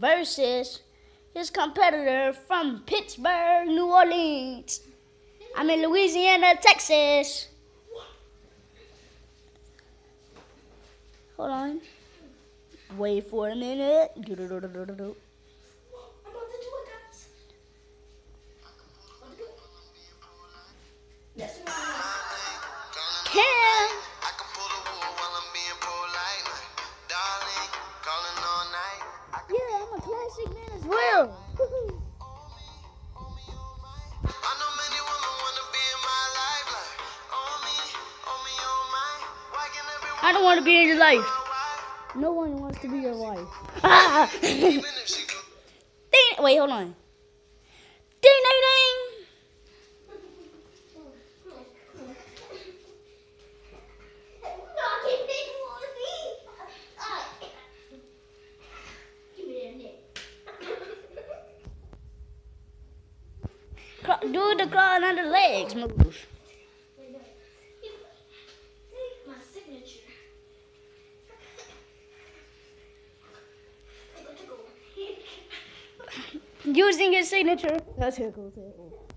Versus his competitor from Pittsburgh, New Orleans. I'm in Louisiana, Texas. Hold on. Wait for a minute. I don't want to be in your life. No one wants to be your wife. Ah! Even if she could. ding. Wait, hold on. Ding, ding, ding. Do the crawling under legs move. My signature. Using his signature. That's tickle, tickle.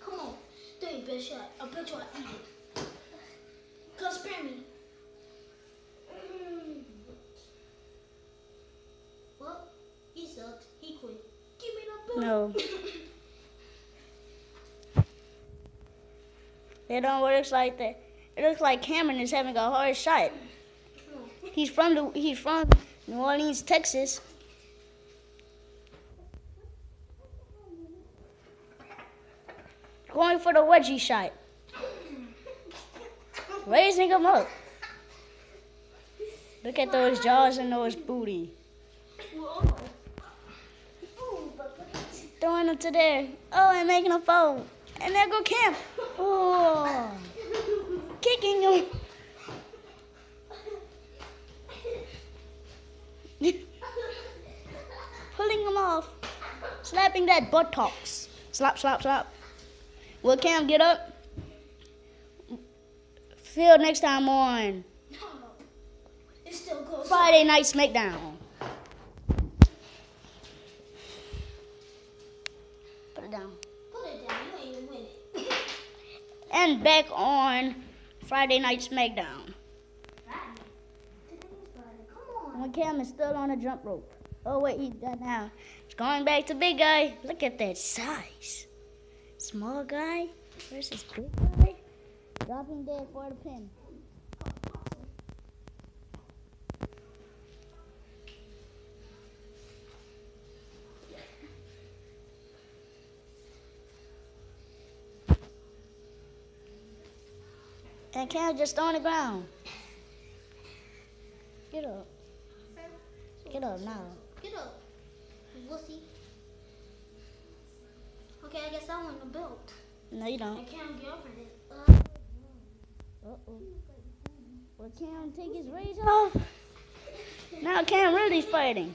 Come on, do your best shot. I bet you I eat it. Come spare me. Mm. Well, he sucked. He quit. Give It don't work like that. It looks like Cameron is having a hard shot. He's from the he's from New Orleans, Texas. Going for the wedgie shot. Raising him up. Look at those jaws and those booty. Whoa. Ooh, but- Throwing him to there. Oh, and making a fold. And there go Cam. Oh. Kicking him. Pulling him off. Slapping that buttocks. Slap, slap, slap. Will Cam get up? Phil next time on No. It still. Friday Night SmackDown. Put it down. Put it down. You ain't even win it. And back on Friday Night SmackDown. Friday. Today's Friday. Come on. When Cam is still on the jump rope. Oh wait, he's done now. It's going back to big guy. Look at that size. Small guy versus big guy. Dropping dead for the pin. And Cam just on the ground. Get up. Get up now. Get up. Wussy. Okay, I guess I want the belt. No, you don't. I can't get over it. Uh, oh. Well, Cam take his raise off. Now Cam really fighting.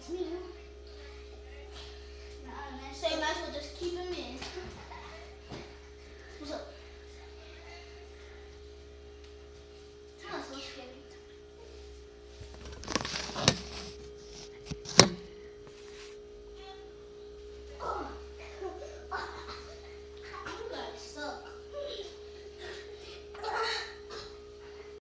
It's me.